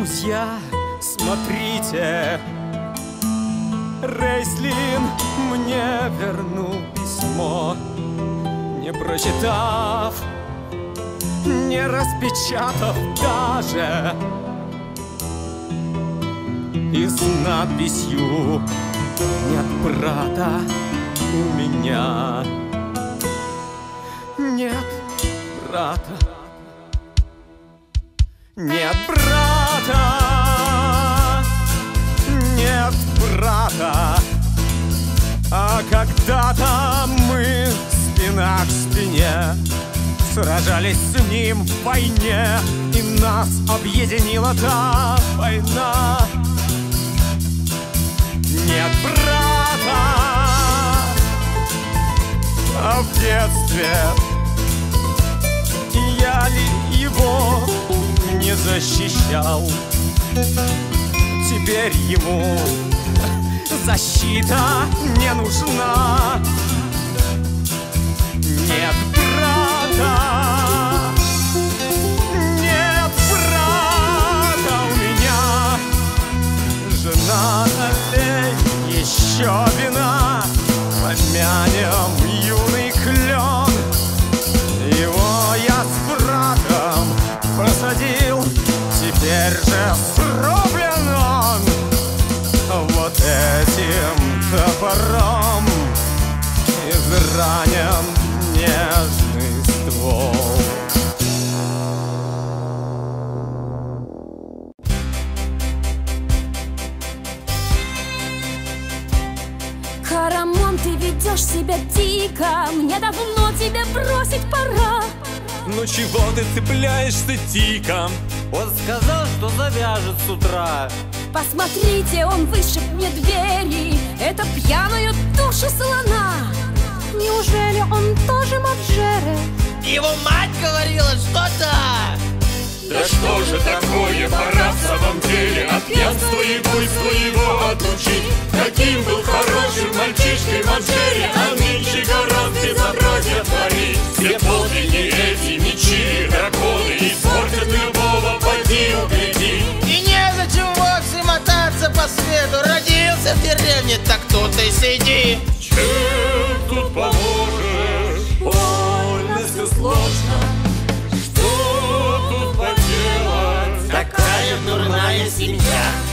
друзья, смотрите, Рейслин мне вернул письмо, не прочитав, не распечатав даже. И с надписью «Нет брата у меня» Нет брата Нет брата. Нет брата. А когда-то мы спина к спине Сражались с ним в войне И нас объединила та война. Нет брата. А в детстве Я ли его не защищал. Теперь ему защита не нужна. Нет брата. Нет брата у меня. Жена налей еще вина. Помянем Теперь же срублен он Вот этим топором Изранен нежный ствол. Карамон, ты ведешь себя дико. Мне давно тебя бросить пора Ну чего ты цепляешься тиком? Он сказал, что завяжет с утра Посмотрите, он вышиб мне двери Это пьяную душу слона Неужели он тоже Маджере? Его мать говорила что-то! Да что же такое, пора в самом деле От пьянства и буйства его отучить Каким был хорошим мальчишкой Манжери А нынче гораздо полдни эти мечи, драконы Испортят любого, поди угляди И незачем вовсе мотаться по свету. Родился в деревне, так тут и сиди. Чем тут поможешь? Больно все сложно. Что тут поделать? Такая дурная семья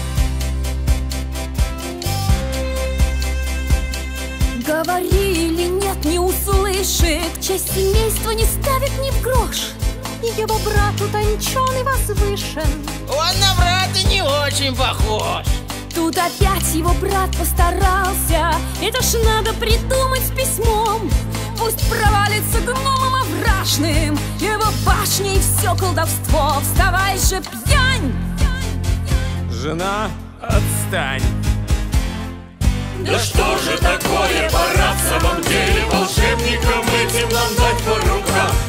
услышит Честь семейства не ставит ни в грош. Его брат утончен и возвышен. Он на брата не очень похож. Тут опять его брат постарался. Это ж надо придумать с письмом. Пусть провалится гномом овражным. Его башней все колдовство. Вставай же, пьянь! Жена, отстань Да что же такое, пора в самом деле Волшебникам этим нам дать по рукам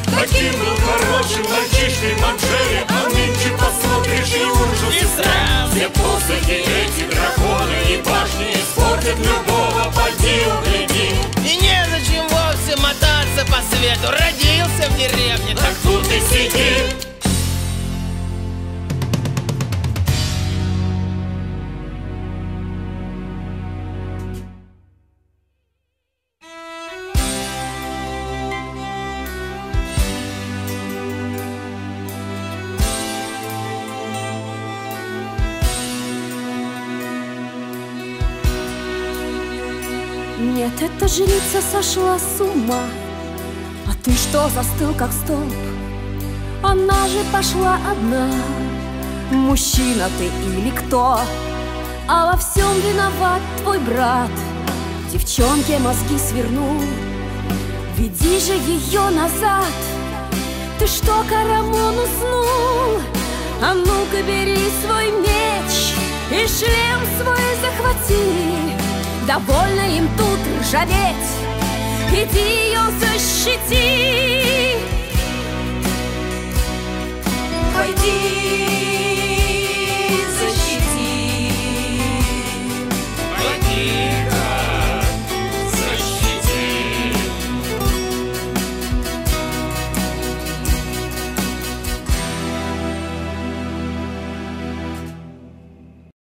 Нет, эта жрица сошла с ума. А ты что застыл как столб? Она же пошла одна. Мужчина ты или кто? А во всем виноват твой брат. Девчонке мозги свернул Веди же ее назад. Ты что, Карамон уснул? А ну-ка бери свой меч И шлем свой захвати. Довольно им тут j'habite et on se